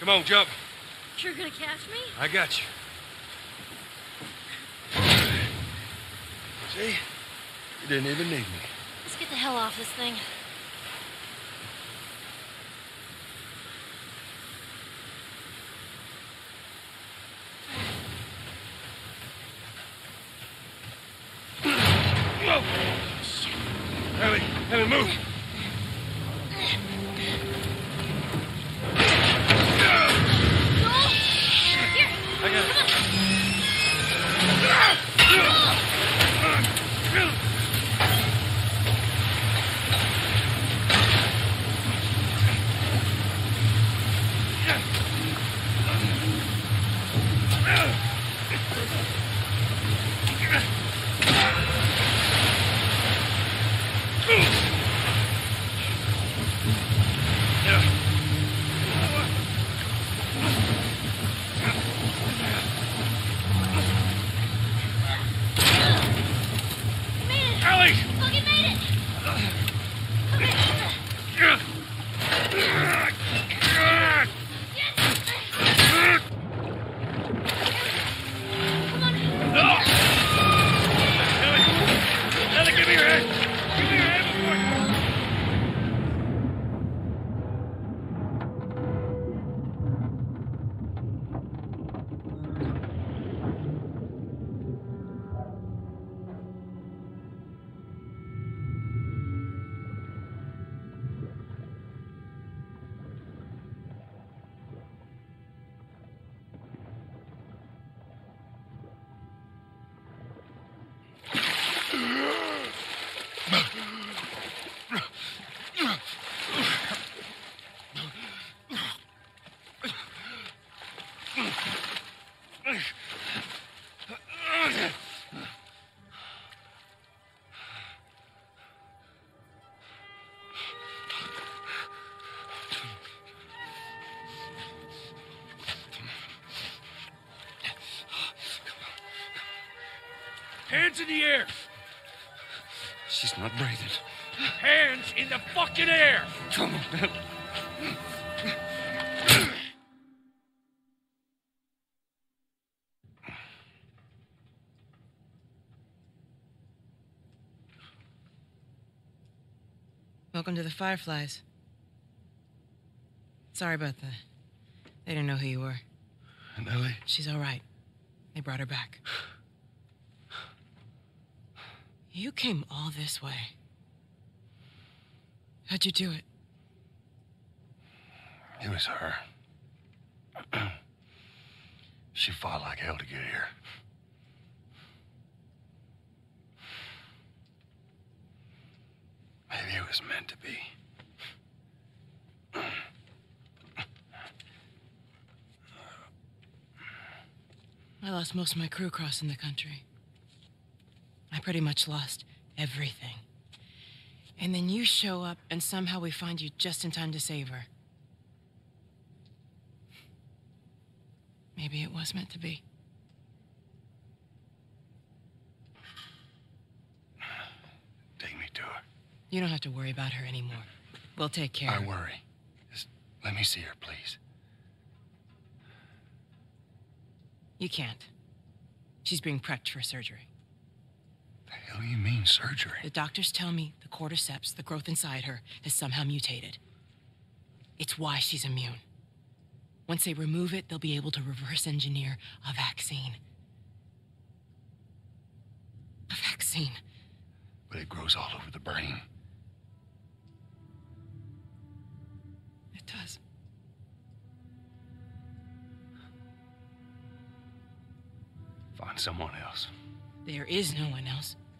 come on, jump. You're gonna catch me? I got you. See? You didn't even need me. Let's get the hell off this thing. In the air! She's not breathing. Hands in the fucking air! Come on. Welcome to the Fireflies. Sorry about that. They didn't know who you were. And Ellie? She's all right. They brought her back. You came all this way. How'd you do it? It was her. she fought like hell to get here. Maybe it was meant to be. I lost most of my crew crossing the country. I pretty much lost everything. And then you show up, and somehow we find you just in time to save her. Maybe it was meant to be. Take me to her. You don't have to worry about her anymore. We'll take care I of her. worry. Just let me see her, please. You can't. She's being prepped for surgery. The hell you mean surgery? The doctors tell me the cordyceps, the growth inside her, has somehow mutated. It's why she's immune. Once they remove it, they'll be able to reverse engineer a vaccine. A vaccine. But it grows all over the brain. It does. Find someone else. There is no one else.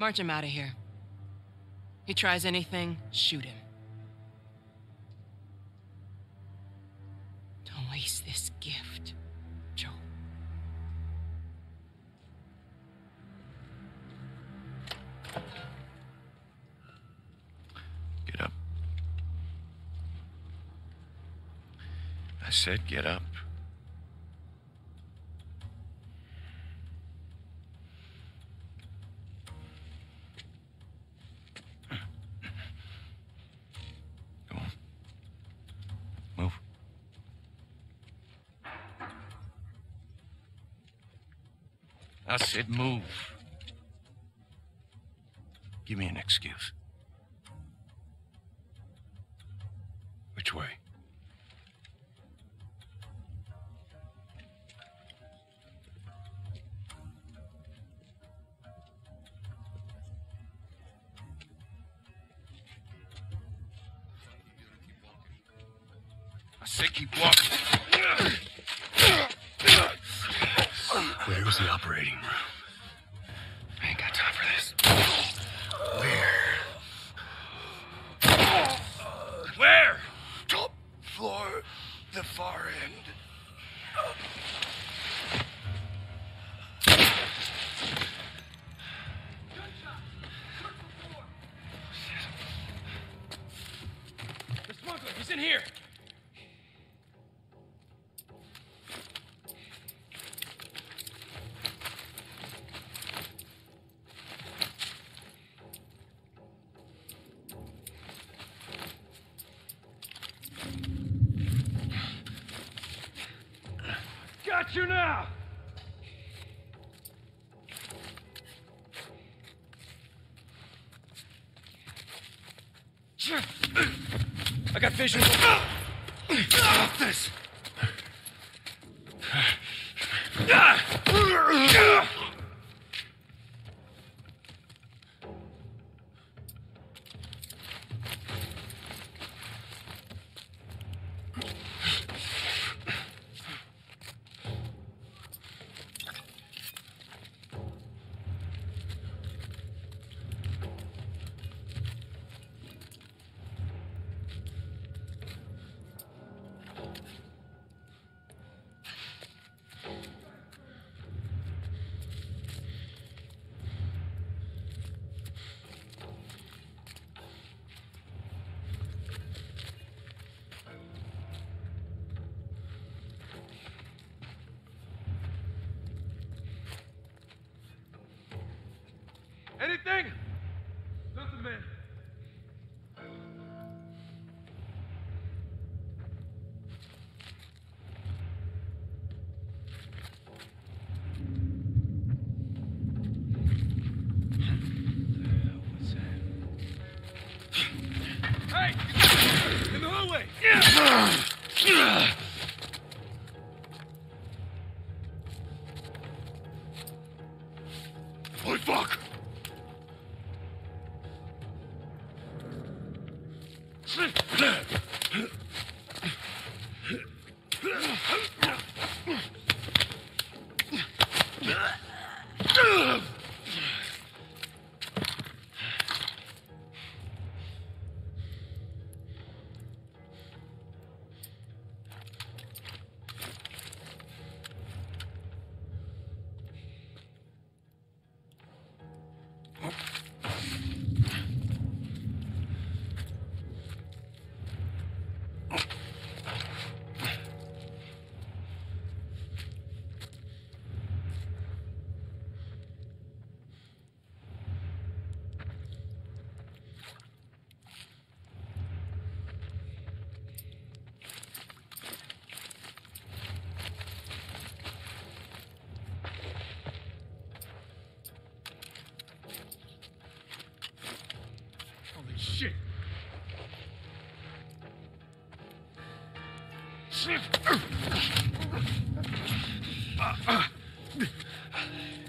March him out of here. He tries anything, shoot him. Don't waste this gift, Joel. Get up. I said get up. I said move. Give me an excuse. Got you now! I got vision. Stop this! Nothing,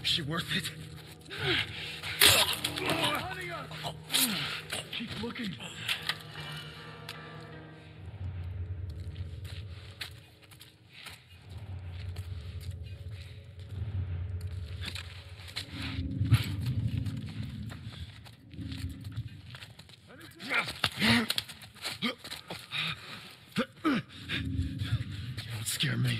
she worth it? Keep looking. Don't scare me.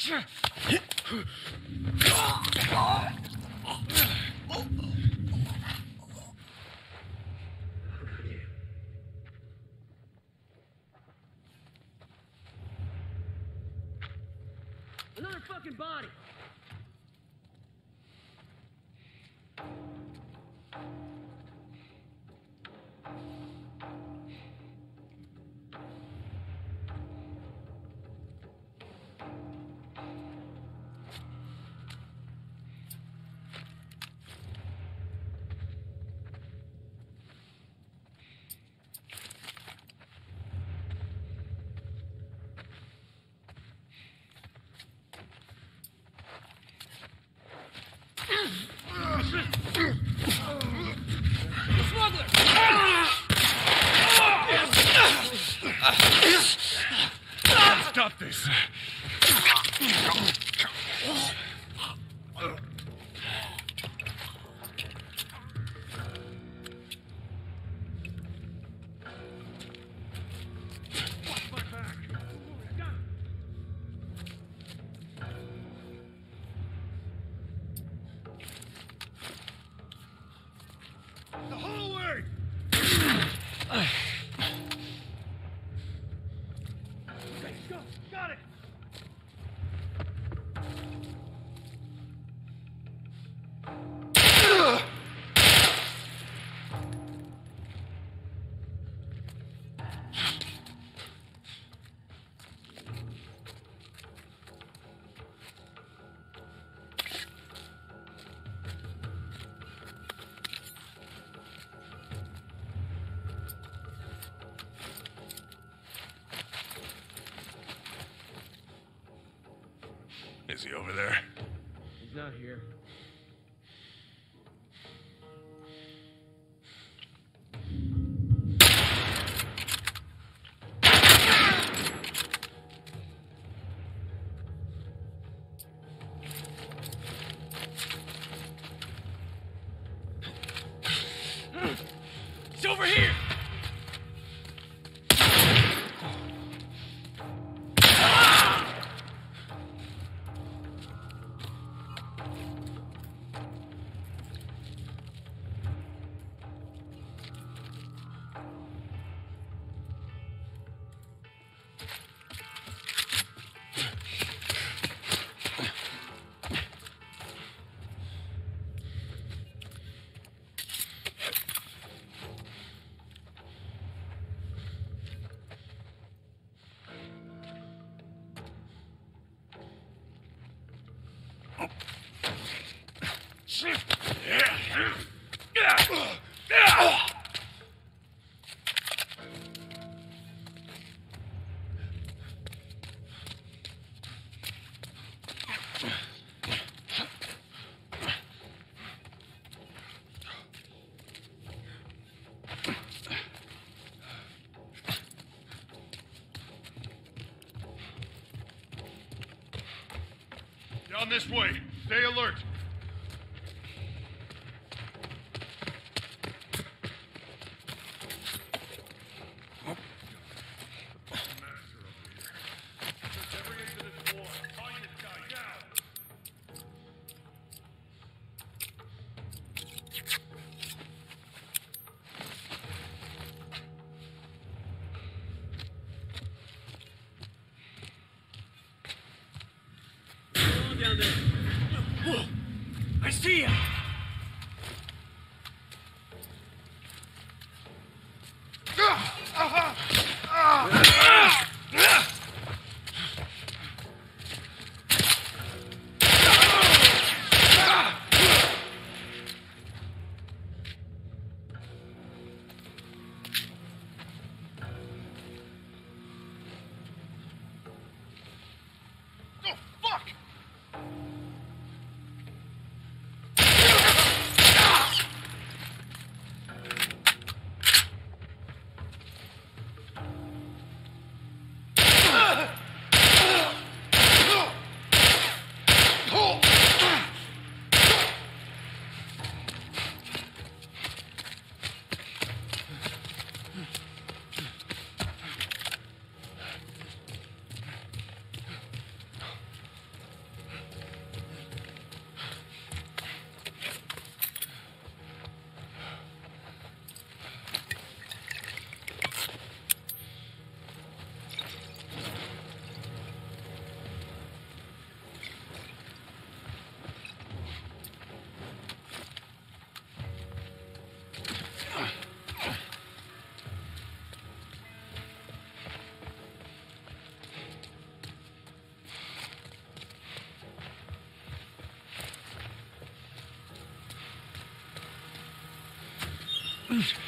Another Stop this. Down this way. Stay alert. Mm-hmm.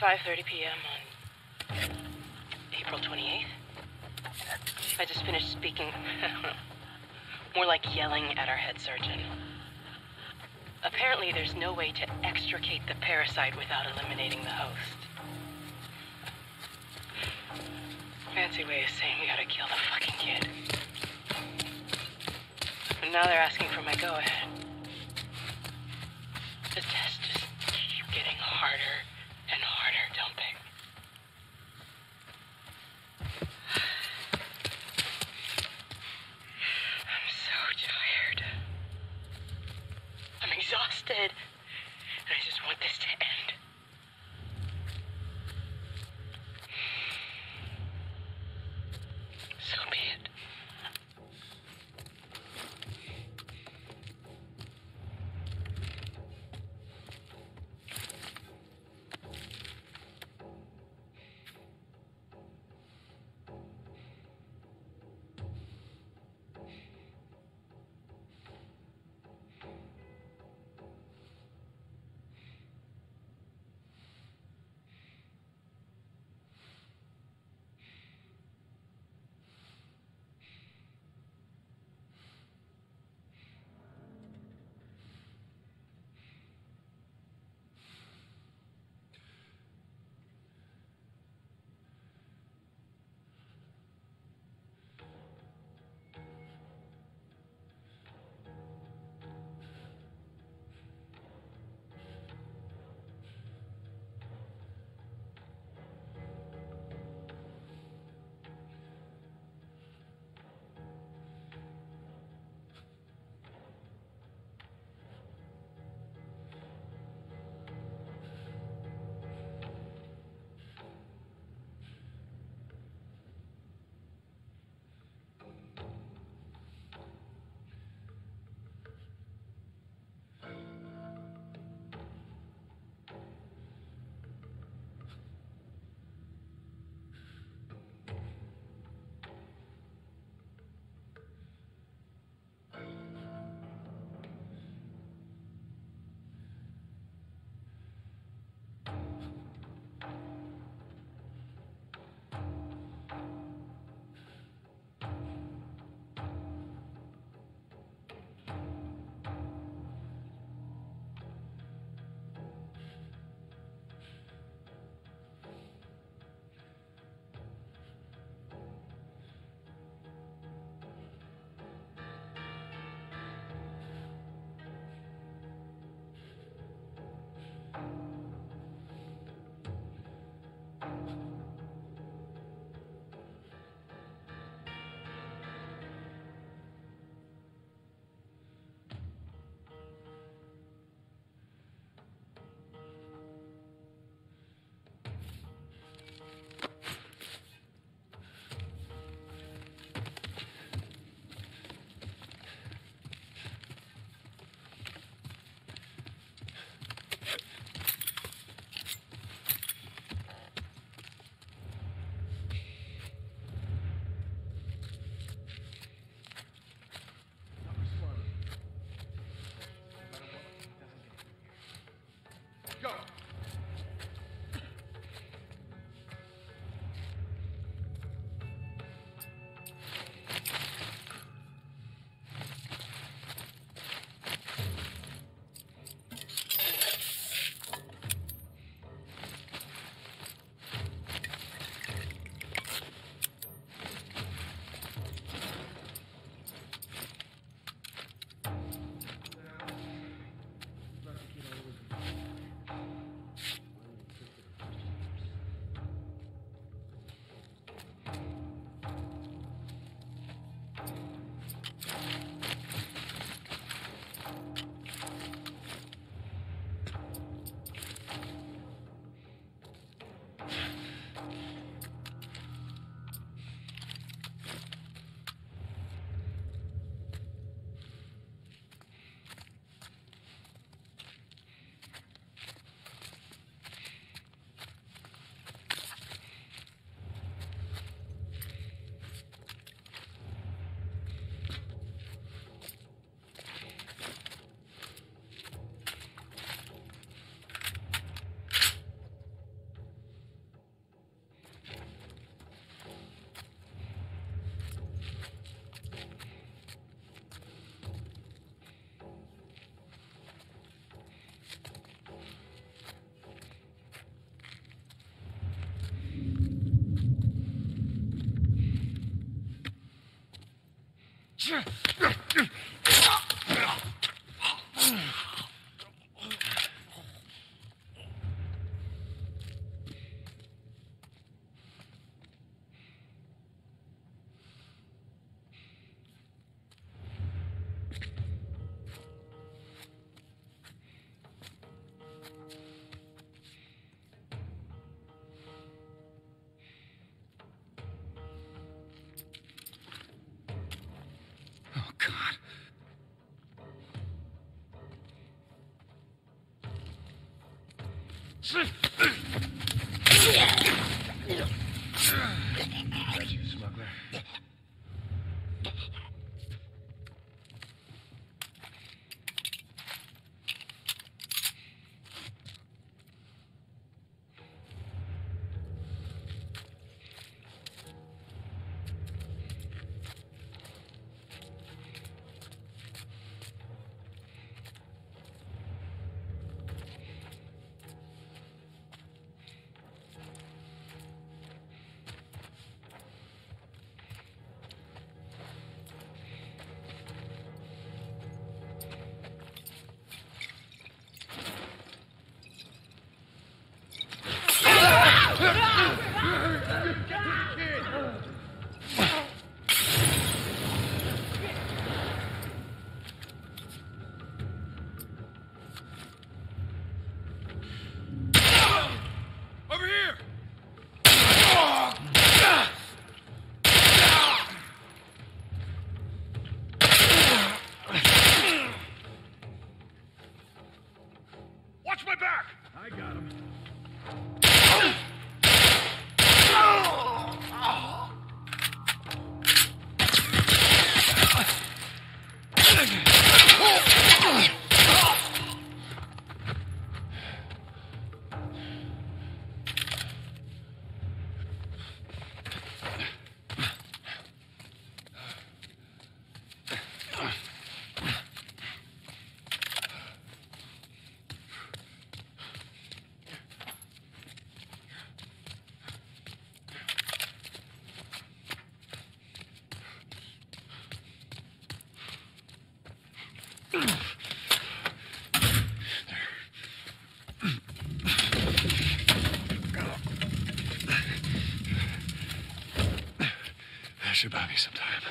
5:30 p.m. on April 28th. I just finished speaking. More like yelling at our head surgeon. Apparently, there's no way to extricate the parasite without eliminating the host. Fancy way of saying we gotta kill the fucking kid. And now they're asking for my go-ahead. うん! should buy me some time.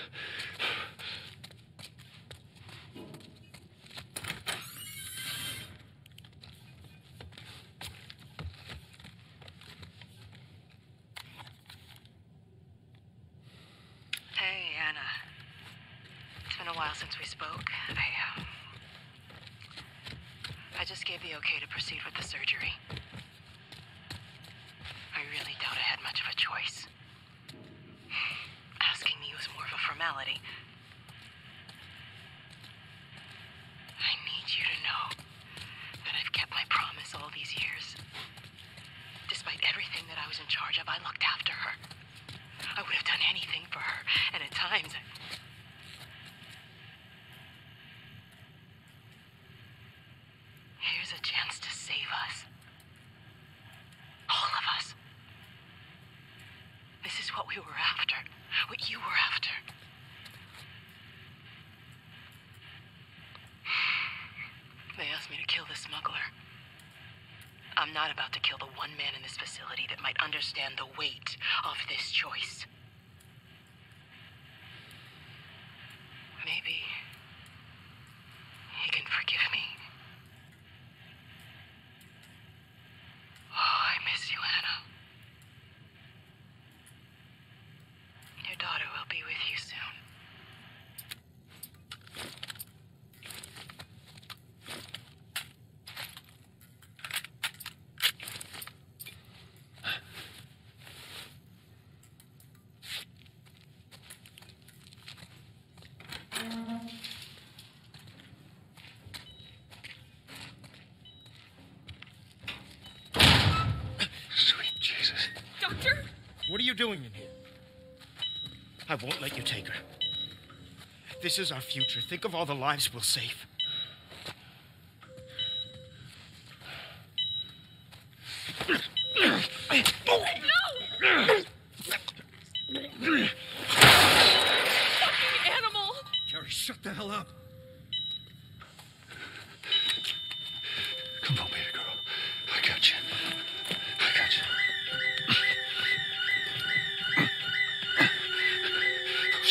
understand the weight of this choice. doing in here? I won't let you take her. This is our future. Think of all the lives we'll save.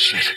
Shit.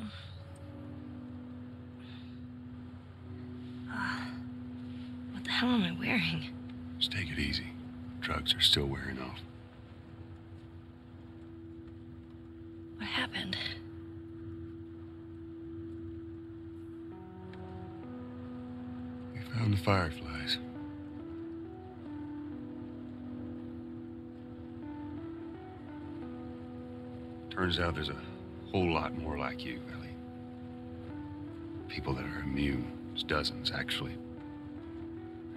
What the hell am I wearing? Just take it easy. Drugs are still wearing off. What happened? We found the fireflies. Turns out there's a whole lot more like you, Ellie. People that are immune. It's dozens, actually.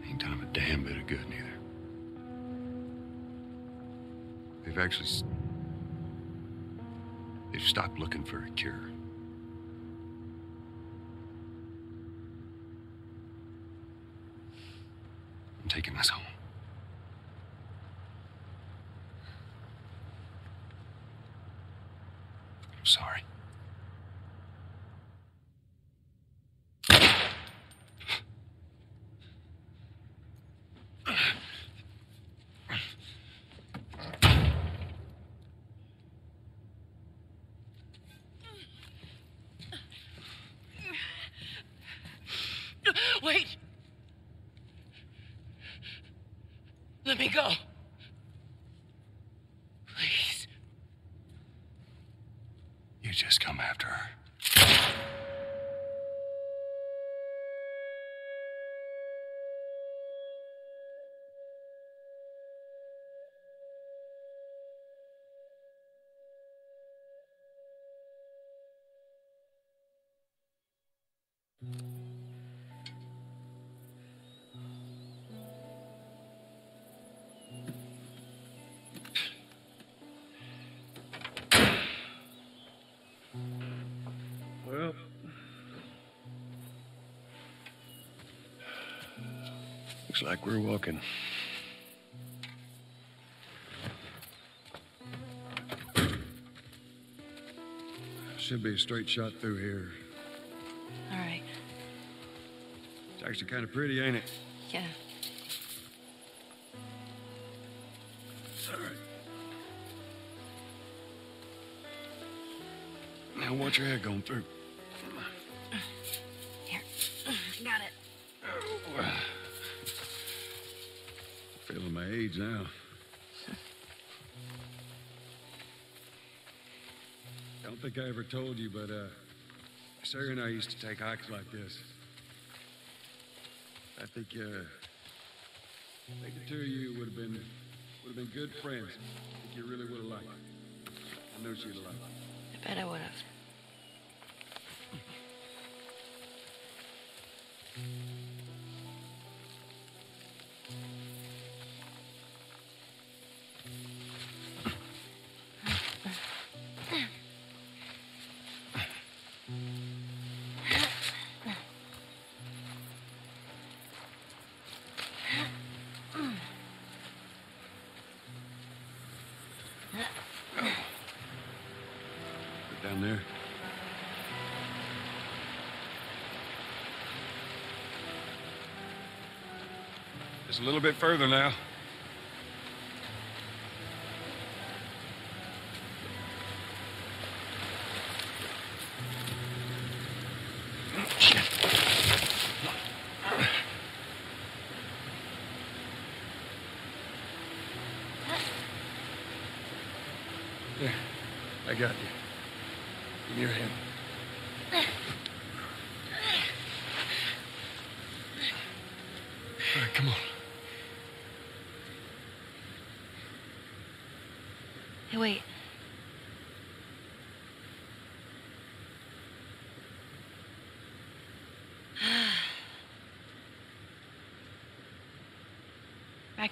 Ain't done 'em a damn bit of good, neither. They've actually... They've stopped looking for a cure. I'm taking us home. I'm sorry. Wait! Let me go. Please. You just come after her. Like we're walking. Should be a straight shot through here. All right. It's actually kind of pretty, ain't it? Yeah. It's all right. Now watch your head going through. Age now. I don't think I ever told you, but uh, Sarah and I used to take hikes like this. I think, uh, I think the two of you would have been would have been good friends. I think you really would have liked it. I know she'd have liked it. I bet I would have. Just a little bit further now. There. I got you. Give me your hand. All right, come on. Hey, wait.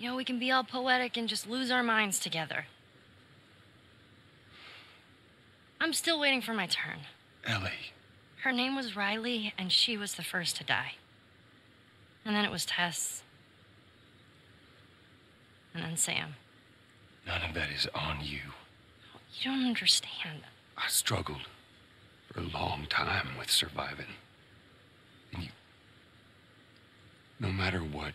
You know, we can be all poetic and just lose our minds together. I'm still waiting for my turn. Ellie. Her name was Riley, and she was the first to die. And then it was Tess. And then Sam. None of that is on you. You don't understand. I struggled for a long time with surviving. And you. No matter what,